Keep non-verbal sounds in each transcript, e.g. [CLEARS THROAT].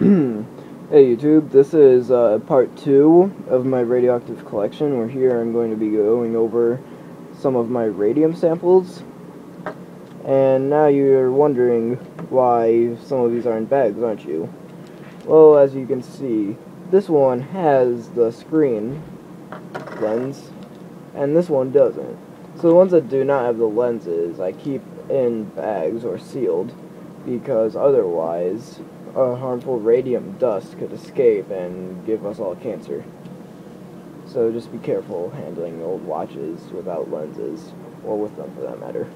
[CLEARS THROAT] hey YouTube, this is uh, part two of my radioactive collection, where here I'm going to be going over some of my radium samples. And now you're wondering why some of these are in bags, aren't you? Well, as you can see, this one has the screen lens, and this one doesn't. So the ones that do not have the lenses, I keep in bags or sealed, because otherwise a harmful radium dust could escape and give us all cancer. So just be careful handling old watches without lenses, or with them for that matter.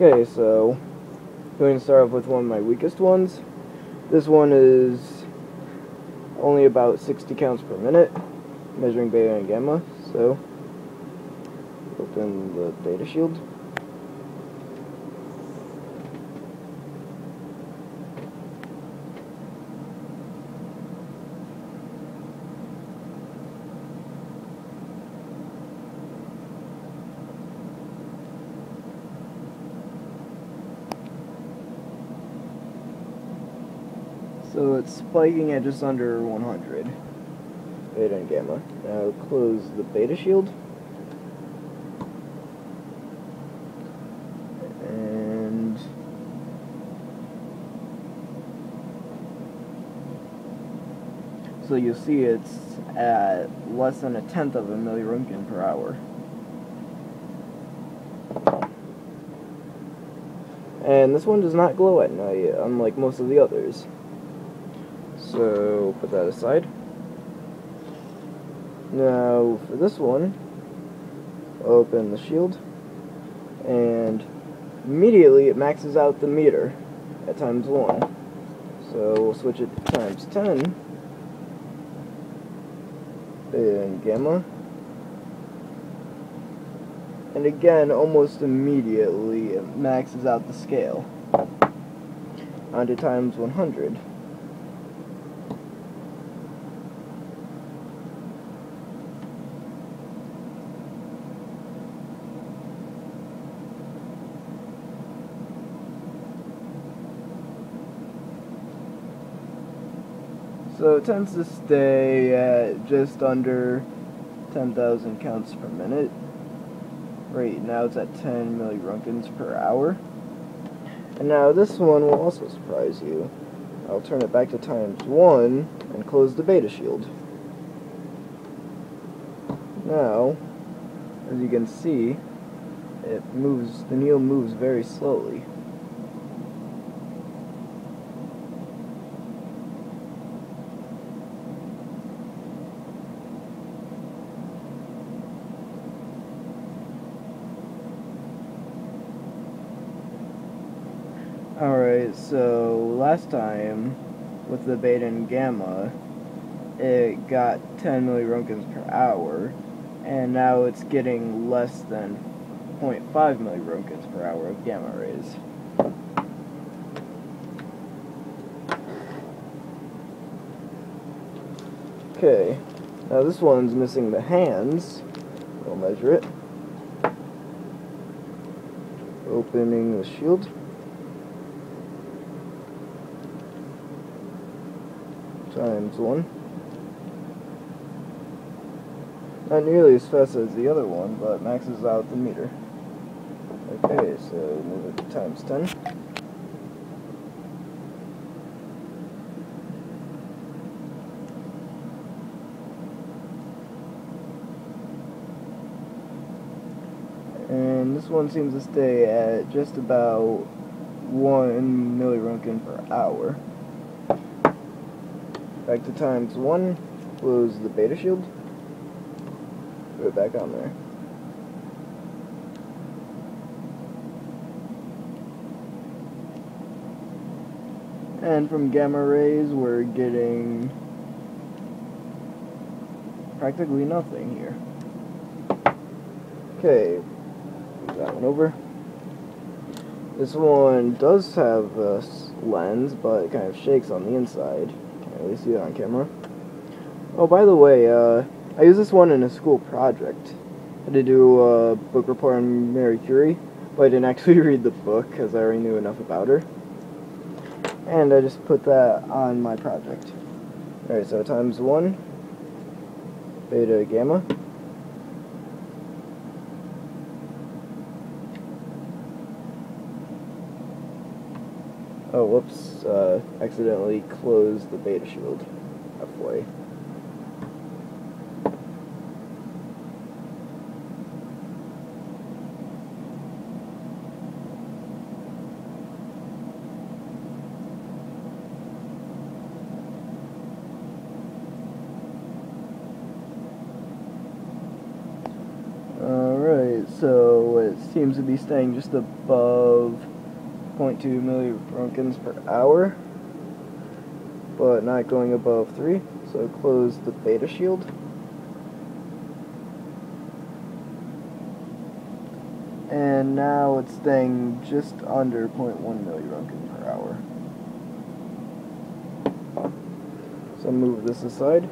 Okay, so going to start off with one of my weakest ones. This one is only about 60 counts per minute, measuring beta and gamma, so open the beta shield. So it's spiking at just under 100 beta and gamma. Now close the beta shield. And so you see it's at less than a tenth of a milliröntgen per hour. And this one does not glow at night, unlike most of the others. So put that aside. Now for this one, open the shield, and immediately it maxes out the meter at times 1. So we'll switch it to times 10, and gamma, and again almost immediately it maxes out the scale onto times 100. So it tends to stay at just under 10,000 counts per minute. Right now it's at 10 milliröntgens per hour. And now this one will also surprise you. I'll turn it back to times 1 and close the beta shield. Now, as you can see, it moves, the needle moves very slowly. Alright, so last time with the beta and gamma, it got 10 milliröntgens per hour, and now it's getting less than 0.5 milliröntgens per hour of gamma rays. Okay, now this one's missing the hands. We'll measure it. Opening the shield. Times 1. Not nearly as fast as the other one, but maxes out the meter. Okay, so move it times 10. And this one seems to stay at just about 1 milliröntgen per hour. Back to times 1, close the beta shield, put it back on there. And from gamma rays, we're getting practically nothing here. Okay, that one over. This one does have a lens, but it kind of shakes on the inside. Can't really see it on camera. Oh, by the way, uh, I used this one in a school project. I had to do a book report on Marie Curie, but I didn't [LAUGHS] actually read the book because I already knew enough about her. And I just put that on my project. Alright, so times 1, beta gamma. Oh, whoops, uh, accidentally closed the beta shield halfway. Alright, so it seems to be staying just above 0.2 milliroentgens per hour, but not going above 3, so close the beta shield. And now it's staying just under 0.1 milliroentgen per hour. So move this aside.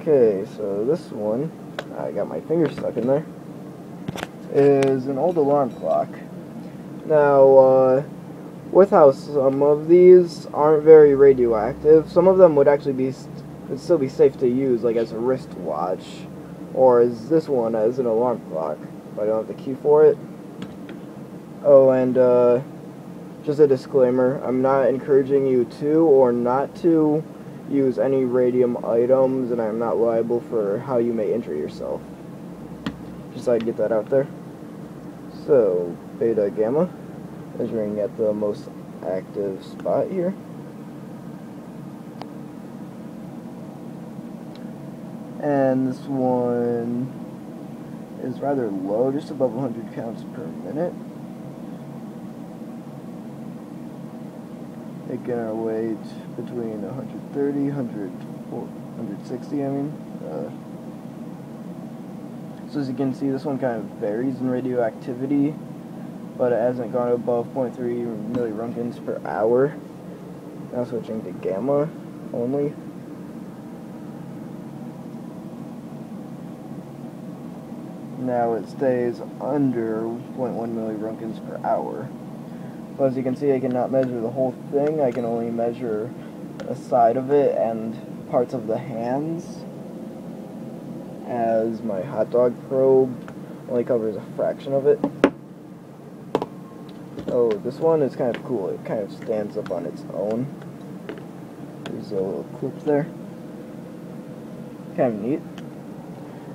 Okay, so this one, I got my finger stuck in there, is an old alarm clock. Now, uh, with how some of these aren't very radioactive, some of them would actually be, would still be safe to use, like as a wristwatch, or as this one as an alarm clock, but I don't have the key for it. Oh, and, uh, just a disclaimer, I'm not encouraging you to or not to use any radium items, and I'm not liable for how you may injure yourself. Just so I'd get that out there. So, beta gamma, measuring at the most active spot here. And this one is rather low, just above 100 counts per minute. Making our way between 130, 100, 160, I mean. Uh, so as you can see, this one kind of varies in radioactivity, but it hasn't gone above 0.3 milliroentgens per hour. Now switching to gamma only. Now it stays under 0.1 milliroentgens per hour. So as you can see, I cannot measure the whole thing. I can only measure a side of it and parts of the hands as my hot dog probe only covers a fraction of it. Oh, this one is kind of cool. It kind of stands up on its own. There's a little clip there. Kind of neat.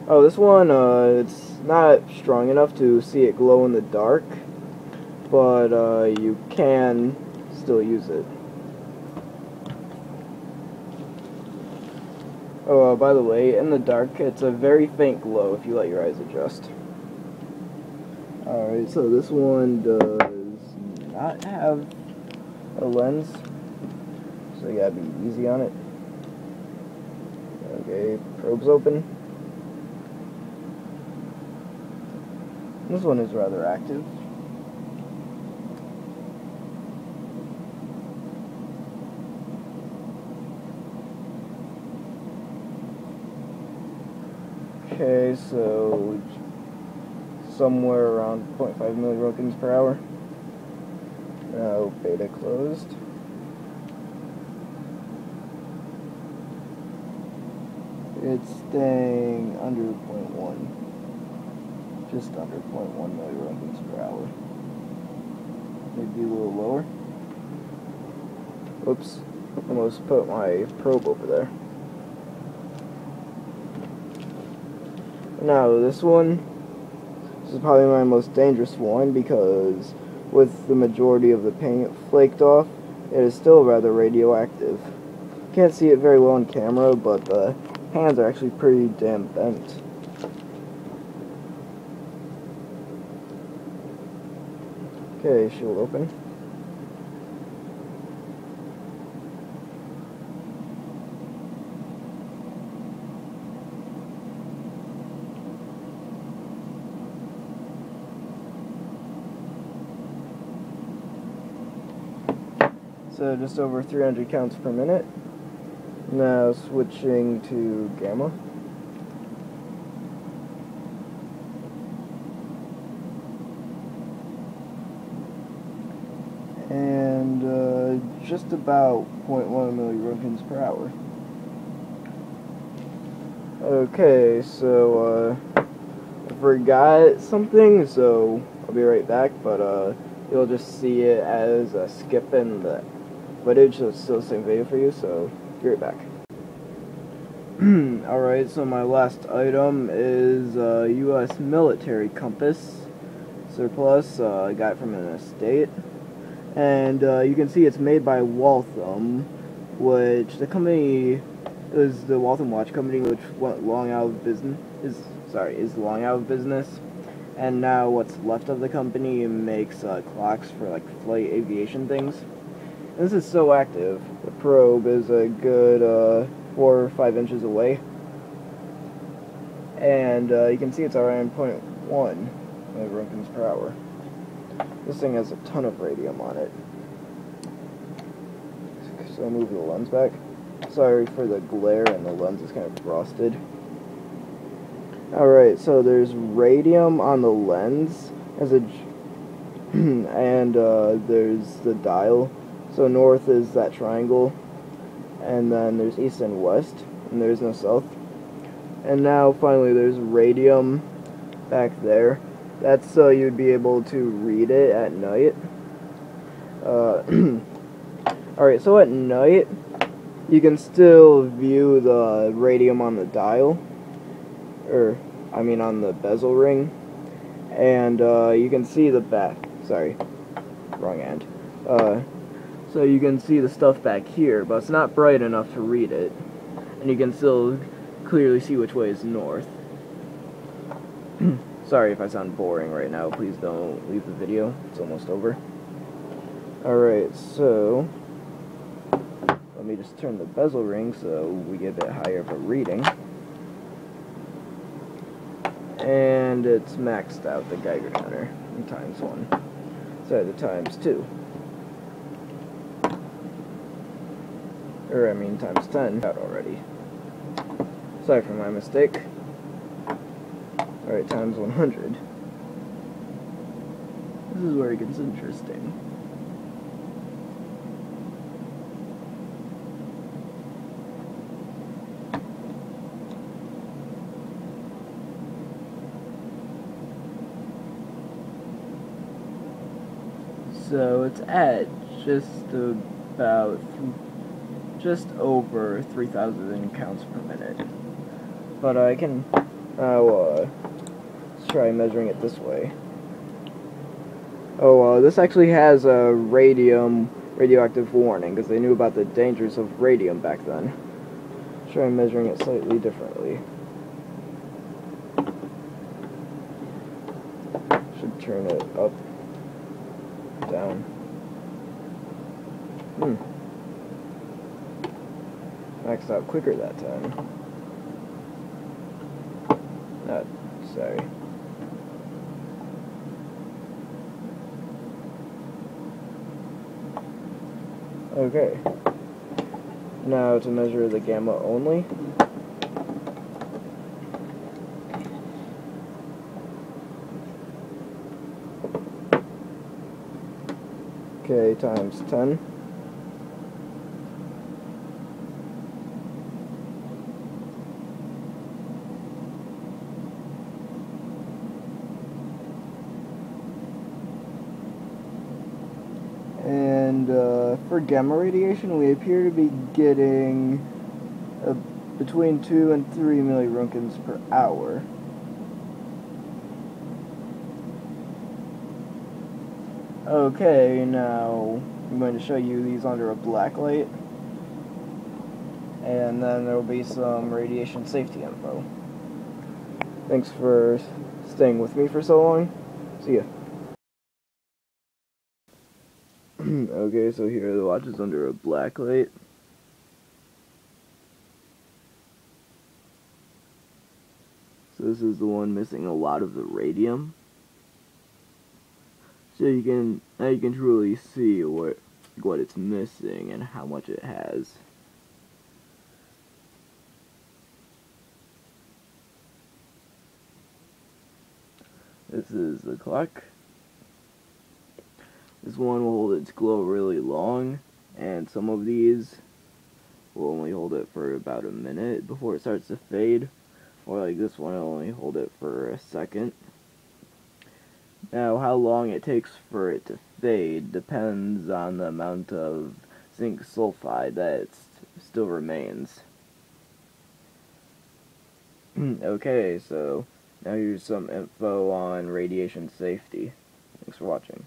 Oh, this one, uh, it's not strong enough to see it glow in the dark but uh, you can still use it. Oh, uh, by the way, in the dark, it's a very faint glow if you let your eyes adjust. Alright, so this one does not have a lens, so you gotta be easy on it. Okay, probe's open. This one is rather active. Okay, so somewhere around 0.5 milliroentgens per hour. Now beta closed. It's staying under 0.1. Just under 0.1 milliroentgens per hour. Maybe a little lower. Oops. Almost put my probe over there. Now, this one, this is probably my most dangerous one because with the majority of the paint flaked off, it is still rather radioactive. Can't see it very well on camera, but the hands are actually pretty damn bent. Okay, she'll open. So just over 300 counts per minute. Now switching to gamma. and uh, just about 0.1 milliroentgens per hour. Okay, so uh, I forgot something, so I'll be right back, but uh, you'll just see it as a skip in the so it's still the same video for you, so be right back. [CLEARS THROAT] Alright, so my last item is a U.S. military compass surplus. Uh, I got from an estate. And uh, you can see it's made by Waltham, which the company is the Waltham Watch Company, which went long out of business. Is sorry, is long out of business. And now what's left of the company makes uh, clocks for like flight aviation things. This is so active. The probe is a good uh, four or five inches away. And uh, you can see it's around 0.1 milliroentgens per hour. This thing has a ton of radium on it. So move the lens back. Sorry for the glare and the lens is kind of frosted. Alright, so there's radium on the lens as a [CLEARS THROAT] and uh, there's the dial. So north is that triangle and then there's east and west, and there's no south. And now finally there's radium back there. That's so you'd be able to read it at night. Uh, [CLEARS THROAT] Alright, so at night you can still view the radium on the dial, or I mean on the bezel ring, and uh, you can see the back. Sorry, wrong end. Uh, so you can see the stuff back here, but it's not bright enough to read it. And you can still clearly see which way is north. [CLEARS THROAT] Sorry if I sound boring right now, please don't leave the video, it's almost over. Alright, so... Let me just turn the bezel ring so we get a bit higher of a reading. And it's maxed out the Geiger counter times 1. So the times 2. Or, I mean, times 10 out already. Sorry for my mistake. Alright, times 100. This is where it gets interesting. So it's at just about just over 3,000 counts per minute. But I can uh, let's try measuring it this way. Oh, uh, this actually has a radium radioactive warning because they knew about the dangers of radium back then. Try measuring it slightly differently. Should turn it up, down. Hmm maxed out quicker that time. Not sorry. Okay. Now to measure the gamma only. Okay, times 10. And uh, for gamma radiation, we appear to be getting uh, between 2 and 3 milliroentgens per hour. Okay, now I'm going to show you these under a black light. And then there will be some radiation safety info. Thanks for staying with me for so long. See ya. Hmm, okay, so here the watch is under a black light. So this is the one missing a lot of the radium. So you can now you can truly see what what it's missing and how much it has. This is the clock. This one will hold its glow really long, and some of these will only hold it for about a minute before it starts to fade, or like this one will only hold it for a second. Now, how long it takes for it to fade depends on the amount of zinc sulfide that still remains. [CLEARS THROAT] okay, so now here's some info on radiation safety. Thanks for watching.